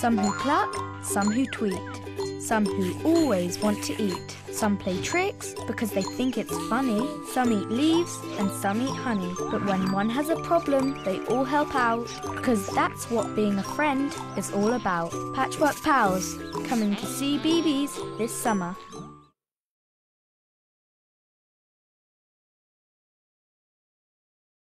Some who cluck, some who tweet, some who always want to eat. Some play tricks because they think it's funny. Some eat leaves and some eat honey. But when one has a problem, they all help out because that's what being a friend is all about. Patchwork Pals, coming to CBeebies this summer.